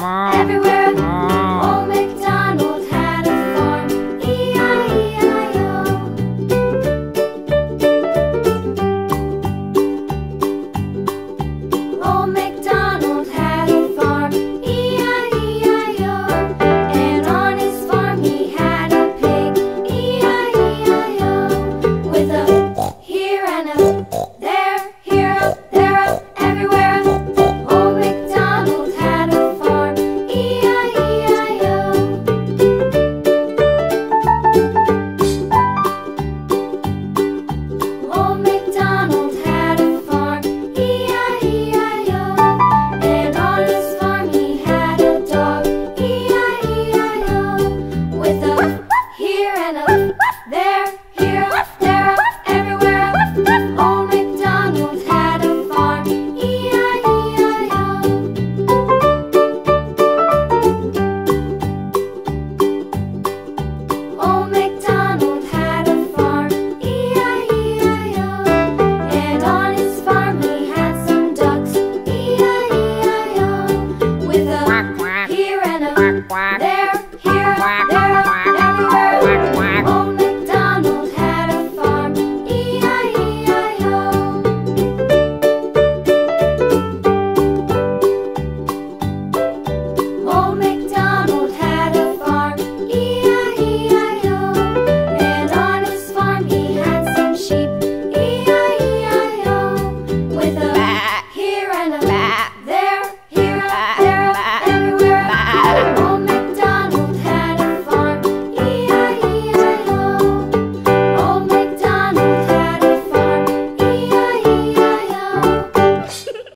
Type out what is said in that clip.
Everywhere.